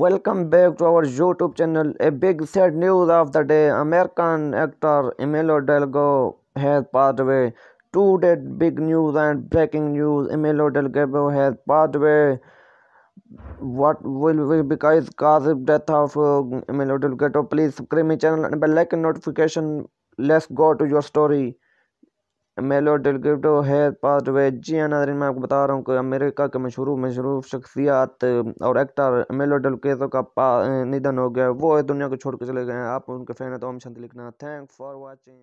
Welcome back to our YouTube channel. A big sad news of the day. American actor Emilio Delgado has passed away. Today, big news and breaking news. Emilio Delgado has passed away. What will be because cause of death of uh, Emilio Delgado? Please subscribe my channel and bell icon notification. Let's go to your story. मेलो डेलगेटो है pathway जी हाँ नाजरीन मैं आपको बता रहा हूँ कि अमेरिका के मशहूर मशहूर शख्सियात और एक्टर मेलो डेलगेटो का पा निधन हो गया, वो दुनिया को छोड़ के चले गए हैं। आप उनके फ़ैन हैं तो हम शांति लिखना। Thank for watching